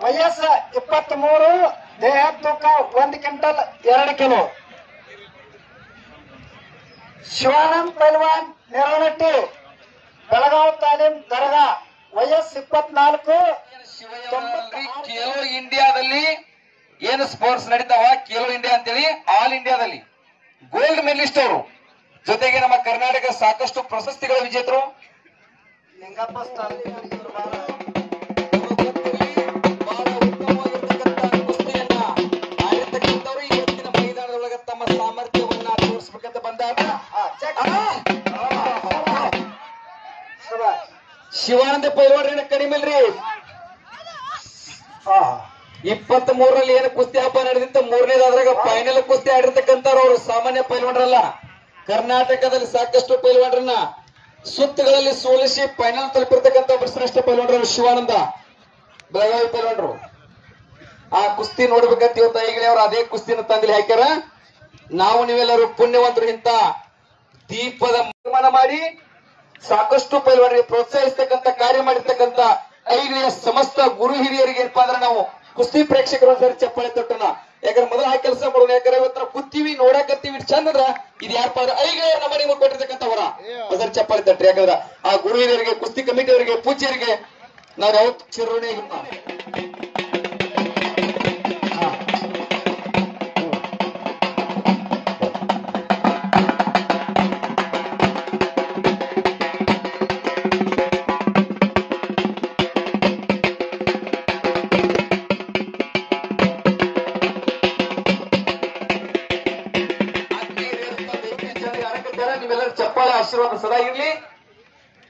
ವಯಸ್ಸ ಇಪ್ಪತ್ತ್ ಮೂರು ತೂಕ ಕ್ವಿಂಟಲ್ ಪೈಲ್ವಾನ್ ಬೆಳಗಾವ್ ಇಪ್ಪತ್ನಾಲ್ಕು ಇಂಡಿಯಾದಲ್ಲಿ ಏನು ಸ್ಪೋರ್ಟ್ಸ್ ನಡೀತಾವ? ಖೇಲೋ ಇಂಡಿಯಾ ಅಂತೇಳಿ ಆಲ್ ಇಂಡಿಯಾದಲ್ಲಿ ಗೋಲ್ಡ್ ಮೆಡಲಿಸ್ಟ್ ಅವರು. ಜೊತೆಗೆ ನಮ್ಮ ಕರ್ನಾಟಕ ಸಾಕಷ್ಟು ಪ್ರಶಸ್ತಿಗಳ ವಿಜೇತರು. ಲಿಂಗಪ್ಪ ಪೈರ್ವಾಡ್ರಿ ಕಡಿಮೆ ರೀ ಕುಸ್ತಿಯನ್ನ ಆಡಿರ್ತಕ್ಕಂಥವ್ರು ಇವತ್ತಿನ ಮೈದಾನದೊಳಗೆ ತಮ್ಮ ಸಾಮರ್ಥ್ಯವನ್ನ ತೋರಿಸ್ಬೇಕಂತ ಬಂದಾಗ ಶಿವಾನಂದ ಪೈಲ್ವಾಡ್ರಿನ ಕಡಿಮೆ ಇಲ್ರಿ ಇಪ್ಪತ್ತ್ ಮೂರರಲ್ಲಿ ಏನು ಕುಸ್ತಿ ಹಬ್ಬ ನಡೆದಿತ್ತು? ಮೂರನೇದಾದ್ರಾಗ ಫೈನಲ್ ಕುಸ್ತಿ ಆಡಿರ್ತಕ್ಕಂಥವ್ರು ಅವರು ಸಾಮಾನ್ಯ ಪೈಲ್ವಾನ್ರಲ್ಲ. ಕರ್ನಾಟಕದಲ್ಲಿ ಸಾಕಷ್ಟು ಪೈಲ್ವಾನ್ರನ್ನ ಸುತ್ತುಗಳಲ್ಲಿ ಸೋಲಿಸಿ ಫೈನಲ್ ತಲುಪಿರ್ತಕ್ಕಂಥ ಒಬ್ಬರು ಶ್ರೇಷ್ಠ ಪೈಲ್ವಾನ್ರು ಶಿವಾನಂದ. ಬೆಳಗಾವಿ ಪೈಲ್ವಾನ್ರು. ಆ ಕುಸ್ತಿ ನೋಡ್ಬೇಕಂತ ಇವತ್ತು ಈಗಲೇ ಅವ್ರು ಅದೇ ಕುಸ್ತಿನ ತಂದಿಲ್ಲ. ಹಾಕ್ಯಾರ ನಾವು ನೀವೆಲ್ಲರೂ ಪುಣ್ಯವಂತರು. ಇಂತ ದೀಪದ ನಿರ್ಮಾಣ ಮಾಡಿ ಸಾಕಷ್ಟು ಪೈಲ್ವಾನರಿಗೆ ಪ್ರೋತ್ಸಾಹಿಸ್ತಕ್ಕಂಥ ಕಾರ್ಯ ಮಾಡಿರ್ತಕ್ಕಂಥ ಐಗಳೆಯ ಸಮಸ್ತ ಗುರು ಹಿರಿಯರಿಗೆ ಏನಪ್ಪಾ ಅಂದ್ರೆ ನಾವು ಕುಸ್ತಿ ಪ್ರೇಕ್ಷಕರು ಒಂದ್ಸರಿ ಚಪ್ಪಾಳೆ ತೊಟ್ಟನ ಯಾಕಂದ್ರೆ ಮೊದಲ ಆ ಕೆಲಸ ಮಾಡೋಣ ಯಾಕಂದ್ರೆ ಇವತ್ತರ ಕುತ್ತೀವಿ ನೋಡಾಕತ್ತೀವಿ ನೋಡಕತ್ತೀವಿ ಇಷ್ಟ್ ಚಂದ ಅಂದ್ರ ಇದು ಯಾರಪ್ಪ ಅಂದ್ರೆ ಐಗೆ ನಮ್ಮ ನಿಮಗೆ ಕೊಟ್ಟಿರ್ತಕ್ಕಂಥವರ ಒಂದ್ಸರಿ ಚಪ್ಪಾಳೆ ತಟ್ರಿ ಯಾಕಂದ್ರ ಆ ಗುರುವಿನವರಿಗೆ ಕುಸ್ತಿ ಕಮಿಟಿಯವರಿಗೆ ಪೂಜ್ಯರಿಗೆ ನಾವು ಯಾವತ್ತು ಚಿರೋಣಿಯಾಗಿರ್ತಾವೆ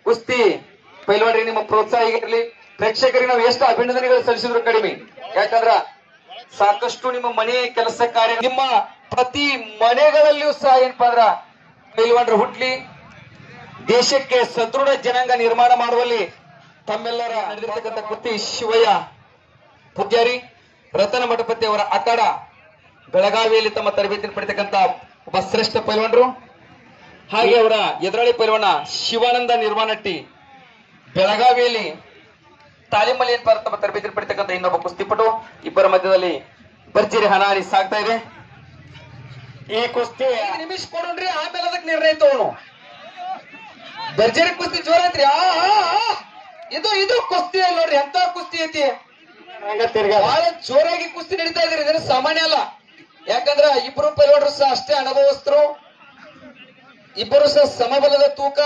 ಕುಸ್ತಿ ಪೈಲ್ವಾಡ್ರಿ ನಿಮ್ಮ ಪ್ರೋತ್ಸಾಹ ಇರಲಿ ಪ್ರೇಕ್ಷಕರಿಗೆ ನಾವು ಎಷ್ಟು ಅಭಿನಂದನೆಗಳು ಸಲ್ಲಿಸಿದ್ರು ಕಡಿಮೆ. ಯಾಕಂದ್ರ ಸಾಕಷ್ಟು ನಿಮ್ಮ ಮನೆ ಕೆಲಸ ಕಾರ್ಯ ನಿಮ್ಮ ಪ್ರತಿ ಮನೆಗಳಲ್ಲಿಯೂ ಸಹ ಏನಪ್ಪಾ ಅಂದ್ರ ಪೈಲ್ವಾನ್ರು ಹುಟ್ಲಿ. ದೇಶಕ್ಕೆ ಸದೃಢ ಜನಾಂಗ ನಿರ್ಮಾಣ ಮಾಡುವಲ್ಲಿ ತಮ್ಮೆಲ್ಲರ ನಡೆದಿರ್ತಕ್ಕಂಥ ಕೃತಿ ಶಿವಯ್ಯ ಪೂಜಾರಿ, ರತನ ಮಠಪತಿ ಅವರ ಅಖಾಡ, ಬೆಳಗಾವಿಯಲ್ಲಿ ತಮ್ಮ ತರಬೇತಿ ಪಡಿತಕ್ಕಂತ ಒಬ್ಬ ಶ್ರೇಷ್ಠ ಪೈಲ್ವಾನ್ರು. ಹಾಗೆ ಅವರ ಎದುರಾಳಿ ಪರಿವಣ ಶಿವಾನಂದ ನಿರ್ಮಾಣಟ್ಟಿ ಬೆಳಗಾವಿಯಲ್ಲಿ ತಾಲೀಮಲ್ಲಿ ಏನ್ ತಮ್ಮ ತರಬೇತಿ ಪಡಿತಕ್ಕಂಥ ಇನ್ನೊಬ್ಬ ಕುಸ್ತಿಪಟು ಇಬ್ಬರ ಮಧ್ಯದಲ್ಲಿ ಭರ್ಜರಿ ಹಣಾಹಣಿ ಸಾಗ್ತಾ ಇದೆ. ಈ ಕುಸ್ತಿ ನಿಮಿಷ ಕೊಡೋಣ್ರಿ ಆಮೇಲೆ ಅದಕ್ಕೆ ನಿರ್ಣಯ ತಗೋಣ. ಭರ್ಜರಿ ಕುಸ್ತಿ ಜೋರ ಐತ್ರಿ. ಆ. ಇದು ಇದು ಕುಸ್ತಿ ಅಲ್ಲ ನೋಡ್ರಿ ಎಂತ ಕುಸ್ತಿ ಐತಿ? ಬಹಳ ಜೋರಾಗಿ ಕುಸ್ತಿ ನಡೀತಾ ಇದ್ರಿ ಇದನ್ನ ಸಾಮಾನ್ಯ ಅಲ್ಲ. ಯಾಕಂದ್ರ ಇಬ್ರು ಪೈಲೋಟ್ರು ಸಹ ಅಷ್ಟೇ ಅನುಭವಸ್ಥರು. ಇಬ್ಬರು ಸಹ ಸಮಬಲದ ತೂಕ.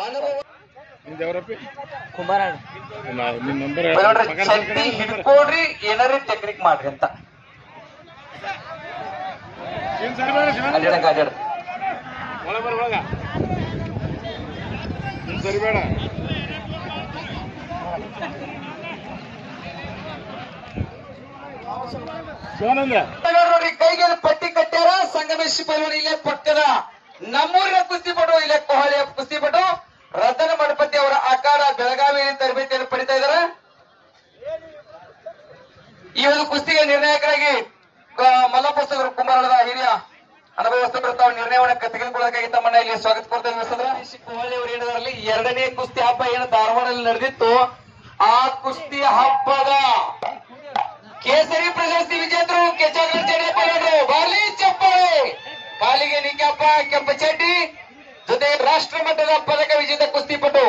ಅನುಭವ ನಿಮ್ ನಂಬರ್ ಪೈಲೋಟ್ರ ಹಿಡ್ಕೊಳ್ರಿ ಏನಾರ ಟೆಕ್ನಿಕ್ ಮಾಡ್ರಿ ಅಂತ. ಏನ್ ಕೈಗೆ ಪಟ್ಟಿ ಕಟ್ಟ್ಯಾರ ಸಂಗಮೇಶ್ ಪೈಲೋನ್ ಇಲ್ಲೇ ಪಕ್ಕದ ನಮ್ಮೂರಿನ ಕುಸ್ತಿಪಟು ಇಲ್ಲೇ ಕೊಹಳಿಯ ಕುಸ್ತಿಪಟು ರತನ ಮಡಪತಿ ಅವರ ಆಕಾರ ಬೆಳಗಾವಿಯಲ್ಲಿ ತರಬೇತಿಯನ್ನು ಪಡಿತಾ ಇದ್ದಾರೆ. ಈ ಒಂದು ಕುಸ್ತಿಗೆ ನಿರ್ಣಾಯಕರಾಗಿ ಮಲ್ಲಪುಸ್ತಕರು ಕುಮಾರಳದ ಹಿರಿಯ ಅನುಭವಸ್ಥರು ತಾವು ನಿರ್ಣಯವನ್ನು ತೆಗೆದುಕೊಳ್ಳಕ್ಕಾಗಿ ತಮ್ಮನ್ನ ಇಲ್ಲಿ ಸ್ವಾಗತ ಕೊಡ್ತಾ ಇದ್ದೀವಿ ಕೊಹಳಿ ಅವರು ಹೇಳಿದ್ರಲ್ಲಿ ಎರಡನೇ ಕುಸ್ತಿ ಹಬ್ಬ ಏನು ಧಾರವಾಡದಲ್ಲಿ ನಡೆದಿತ್ತು ಆ ಕುಸ್ತಿ ಹಬ್ಬದ ಕೇಸರಿ ಪ್ರಶಸ್ತಿ ವಿಜೇತರು ಕೆಚಗರ್ ಚಡಿಯಪ್ಪನವರು ಬಾಲಿ ಚಪ್ಪಾಳೆ. ಕಾಲಿಗೆ ನಿಕ್ಕಪ್ಪ ಕೆಂಪ ಚಡ್ಡಿ. ಜೊತೆ ರಾಷ್ಟ್ರ ಮಟ್ಟದ ಪದಕ ವಿಜೇತ ಕುಸ್ತಿಪಟು.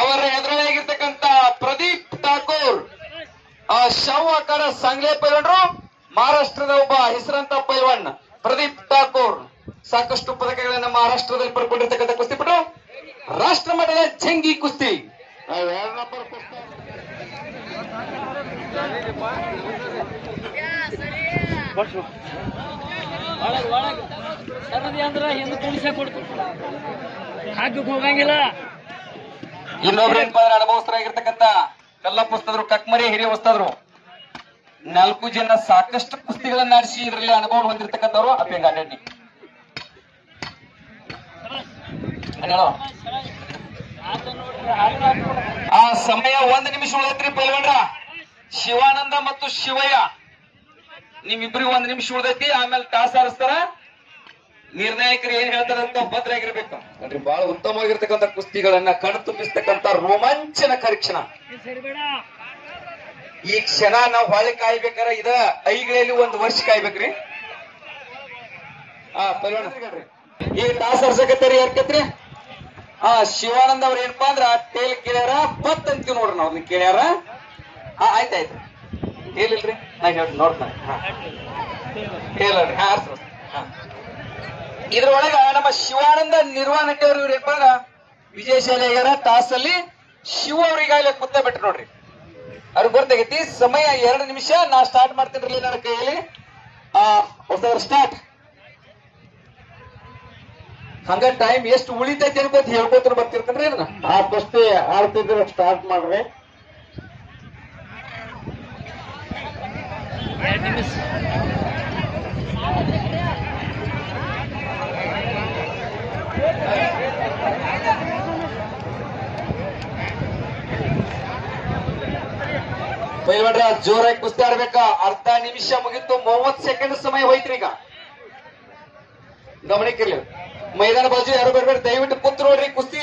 ಅವರ ಎದುರಾಗಿರ್ತಕ್ಕಂತ ಪ್ರದೀಪ್ ಠಾಕೂರ್. ಆ ಶವ ಆಕಾರ ಸಾಂಗ್ಲೆ ಪೈಲ್ವಾನ್ರು, ಮಹಾರಾಷ್ಟ್ರದ ಒಬ್ಬ ಹೆಸರಂತ ಪೈಲ್ವಾನ್ ಪ್ರದೀಪ್ ಠಾಕೂರ್. ಸಾಕಷ್ಟು ಪದಕಗಳನ್ನ ಮಹಾರಾಷ್ಟ್ರದಲ್ಲಿ ಪಡ್ಕೊಂಡಿರ್ತಕ್ಕಂಥ ಕುಸ್ತಿಪಟು. ರಾಷ್ಟ್ರ ಮಟ್ಟದ ಜಂಗಿ ಕುಸ್ತಿ. ನಂಬರ್ ಕುಸ್ತಿ ಒಳಗ್ ಒಳಗ್ ಅಂದ್ರ ಕಲ್ಲಪ್ಪ ಉಸ್ತದ್ರು ಕಕ್ಮರಿ ಹಿರಿಯ ಹೊಸ್ತದ್ರು ನಾಲ್ಕು ಜನ ಸಾಕಷ್ಟು ಕುಸ್ತಿಗಳನ್ನ ಆಡಿಸಿ ಇದರಲ್ಲಿ ಅನುಭವ ಹೊಂದಿರ್ತಕ್ಕಂಥವ್ರು ಹಾಕ ಆ ಸಮಯ ಒಂದ್ ನಿಮಿಷ ಉಳಿದ್ರಿ ಪೈಲ್ವಾನ್ರ. ಶಿವಾನಂದ ಮತ್ತು ಶಿವಯ್ಯ. ನಿಮ್ಮಿಬ್ರಿಗೆ ಒಂದ್ ನಿಮಿಷ ಉಳ್ದೈತಿ, ಆಮೇಲೆ ಟಾಸ್ ಆರಿಸ್ತಾರ. ನಿರ್ಣಾಯಕರು ಏನ್ ಹೇಳ್ತಾರ ಅಂತ ಭದ್ರಾಗಿರ್ಬೇಕು. ನೋಡ್ರಿ ಬಹಳ ಉತ್ತಮವಾಗಿರ್ತಕ್ಕಂಥ ಕುಸ್ತಿಗಳನ್ನ ಕಣ್ ತುಂಬಿಸ್ತಕ್ಕಂಥ ರೋಮಾಂಚನಕಾರಿ ಕ್ಷಣ ಈ ಕ್ಷಣ ನಾವು ಹೊಳೆ ಕಾಯ್ಬೇಕಾರ ಇದ ಐಗಳಲ್ಲಿ ಒಂದ್ ವರ್ಷ ಕಾಯ್ಬೇಕ್ರಿ. ಆ ಪಲ್ವಣ ಈ ಟಾಸ್ ಹರ್ಸಕತ್ತೀರಿ ಯಾರ್ಕತ್ರಿ ಹಾ ಶಿವಾನಂದ ಅವ್ರ ಏನಪ್ಪಾ ಅಂದ್ರ ಟೇಲ್ ಕೇಳ್ಯಾರ ಬತ್ ಅಂತೀವಿ ನೋಡ್ರಿ ನಾವ್ ಕೇಳ್ಯಾರ. ಹಾ ಆಯ್ತಾಯ್ತು ಹೇಳಿಲ್ರಿ ನಾ ಹೇಳಿ ನೋಡ್ತಾನೆ. ಹಾ. ಹೇಳಲ್ರಿ ಹಾ ಇದ್ರೊಳಗ ನಮ್ಮ ಶಿವಾನಂದ ನಿರ್ವಾಣಕ್ಕೆ ಅವ್ರು ಇವ್ರು ಇರ್ಬಾಗ ಅಂದ್ರ ವಿಜಯಶಾಲಿ ಆಗ್ಯಾರ ಟಾಸ್ ಅಲ್ಲಿ ಶಿವ ಅವ್ರಿಗಾಗಲೇ ಕುತ್ತ ಬಿಟ್ರು ನೋಡ್ರಿ. ಅವ್ರಿಗೆ ಗೊತ್ತಾಗೈತಿ, ಸಮಯ ಎರಡು ನಿಮಿಷ, ನಾ ಸ್ಟಾರ್ಟ್ ಮಾಡ್ತೀನಿ ನನ್ನ ಕೈಯಲ್ಲಿ. ಆ ಹೊಸದ್ರ ಸ್ಟಾರ್ಟ್ ಹಂಗ ಟೈಮ್ ಎಷ್ಟು ಉಳಿತೈತಿ ಅನ್ಕೋತ ಹೇಳ್ಕೋತ ಬರ್ತಿರ್ತೇನ್ರಿ ಅದನ್ನ ಆ ಕುಸ್ತಿ ಆಡ್ತಿದ್ರೆ ಸ್ಟಾರ್ಟ್ ಮಾಡ್ರಿ. ಎರಡು ನಿಮಿಷ ಬೈಲ್ವಾಡ್ರ ಜೋರಾಗಿ ಕುಸ್ತಿ ಆಡ್ಬೇಕಾ? ಅರ್ಧ ನಿಮಿಷ ಮುಗಿತು ಮೂವತ್ ಸೆಕೆಂಡ್ ಸಮಯ ಹೋಯ್ತ್ರಿ ಈಗ. ಗಮನಿಕಿರ್ಲಿ ಮೈದಾನ ಬಾಜು ಯಾರು ಬರ್ಬೇಡಿ, ದಯವಿಟ್ಟು ಕುಂತ್ ನೋಡ್ರಿ ಕುಸ್ತಿ.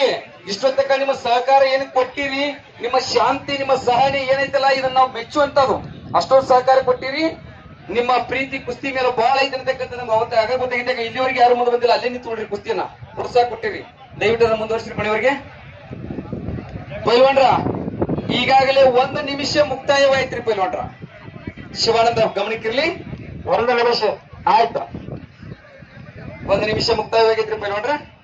ಇಷ್ಟೊತ್ತಕ್ಕ ನಿಮ್ಮ ಸಹಕಾರ ಏನ್ ಕೊಟ್ಟಿರಿ? ನಿಮ್ಮ ಶಾಂತಿ, ನಿಮ್ಮ ಸಹನೆ ಏನೈತಲ್ಲ? ಇದನ್ನ ನಾವು ಮೆಚ್ಚುವಂತದು ಅಷ್ಟೊಂದು ಸಹಕಾರ ಕೊಟ್ಟಿರಿ. ನಿಮ್ಮ ಪ್ರೀತಿ ಕುಸ್ತಿ ಮೇಲೆ ಬಹಳ ಐತೆ ಅಂತಕ್ಕಂಥ ನಮ್ಗೆ ಅವತ್ತ ಆಗ ಗೊತ್ತಾಗಿದ್ದಾಗ ಇಲ್ಲಿವರೆಗೆ ಯಾರು ಮುಂದೆ ಬಂದಿಲ್ಲ ಅಲ್ಲೇ ನಿಂತು ನೋಡ್ರಿ ಕುಸ್ತಿಯನ್ನ. ಪ್ರೋತ್ಸಾಹ ಕೊಟ್ಟಿರಿ. ದಯವಿಟ್ಟು ಅದನ್ನ ಮುಂದುವರಿಸ್ರಿ ಮನೆಯವರಿಗೆ. ಪೈಲ್ವಾನ್ರ ಈಗಾಗಲೇ ಒಂದು ನಿಮಿಷ ಮುಕ್ತಾಯವಾಯ್ತ್ರಿ ಪೈಲ್ವಾನ್ರ. ಶಿವಾನಂದ ಗಮನಕ್ಕಿರ್ಲಿ. ಒಂದು ನಿಮಿಷ. ಆಯ್ತು. ಒಂದು ನಿಮಿಷ ಮುಕ್ತಾಯವಾಗೈತ್ರಿ ಪೈಲ್ವಾನ್ರ.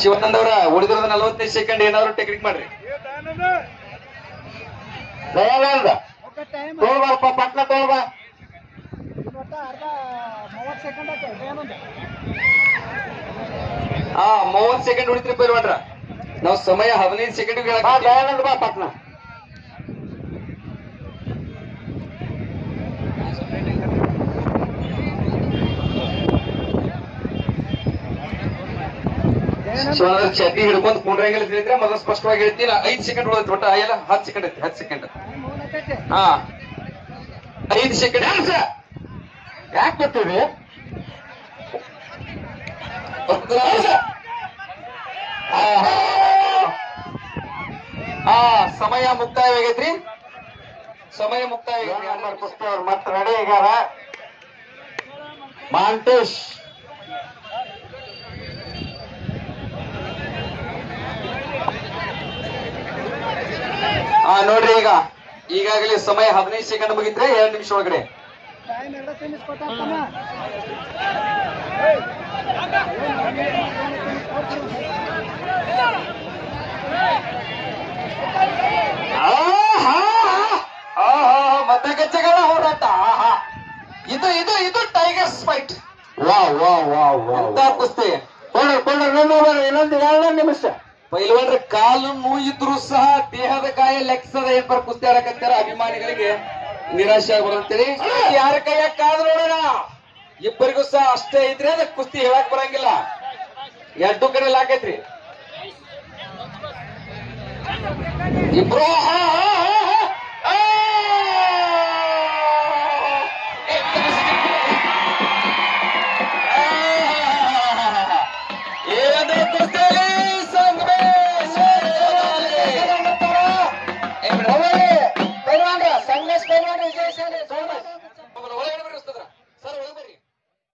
ಶಿವಾನಂದ ಅವರ ಉಳಿದಿರೋದು ನಲವತ್ತೈದು ಸೆಕೆಂಡ್ ಏನಾದ್ರು ಟೆಕ್ನಿಕ್ ಮಾಡ್ರಿ. ದಯಾನಂದ ತೋಳ್ಬಾರಪ್ಪ ಪಟ್ನ ತೋಳ್ಬಾ. ಹಾ ಮೂವತ್ ಸೆಕೆಂಡ್ ಉಳಿತ್ರಿ ಮಾಡ್ರ ನಾವು ಸಮಯ ಹದಿನೈದು ಸೆಕೆಂಡ್ ಬಾ ದಯಾನಂದ ಬಾ ಅದ್ರ ಚಡ್ಡಿ ಹಿಡ್ಕೊಂಡ್ ಕುಂಡ್ರಂಗಿಲ್ಲ ತಿಳಿದ್ರೆ ಮೊದಲು ಸ್ಪಷ್ಟವಾಗಿ ಹೇಳ್ತೀನಿ. ಐದ್ ಸೆಕೆಂಡ್ ಉಳಿದ್ ಒಟ್ಟ ಆಯಲ್ಲ ಹತ್ತು ಸೆಕೆಂಡ್ ಐತಿ ಹತ್ತು ಸೆಕೆಂಡ್ ಹಾ. ಐದು ಸೆಕೆಂಡ್ ಯಾಕೆ ಗೊತ್ತಿದೆ ಆ ಸಮಯ ಮುಕ್ತಾಯವಾಗೈತ್ರಿ. ಸಮಯ ಮುಕ್ತಾಯ ಅವ್ರು ಮತ್ತೆ ರೆಡಿ ಆಗ್ಯಾರ ಮಾಂಟೇಶ್. ನೋಡ್ರಿ ಈಗ. ಈಗಾಗಲೇ ಸಮಯ ಹದಿನೈದು ಸೆಕೆಂಡ್ ಮುಗಿದ್ರೆ ಎರಡು ನಿಮಿಷ ಒಳಗಡೆ! ಮತ್ತೆ ಗಚ್ಚಗಳ ಹೋರಾಟ ಆಹಾ! ಇದು ಇದು ಇದು ಟೈಗರ್ಸ್ ಫೈಟ್ ವಾ ವಾ ವಾ ವಾ ಕುಸ್ತಿ? ಕೊಂಡ್ರಿ ಕೊಂಡ್ರಿ ಇನ್ನೊಂದು ಇನ್ನೊಂದು ಎರಡು ನಿಮಿಷ. ಪೈಲ್ವಾನ್ರ ಕಾಲು ನೋಯಿದ್ರು ಸಹ ದೇಹದ ಕಾಯ ಲೆಕ್ಸದ ಏನ್ಪರ ಕುಸ್ತಿ ಆಡಕತ್ತಾರ ಅಭಿಮಾನಿಗಳಿಗೆ ನಿರಾಶೆ ಆಗ್ಬಿಡಂತೀರಿ ಯಾರ ಕೈಯ ಕಾದು ನೋಡೋಣ? ಇಬ್ಬರಿಗೂ ಸಹ ಅಷ್ಟೇ ಇದ್ರೆ ಅದ ಕುಸ್ತಿ ಹೇಳಕ್ ಬರಂಗಿಲ್ಲ. ಎರಡು ಕಡೆ ಲಾಕೈತ್ರಿ ಇಬ್ರು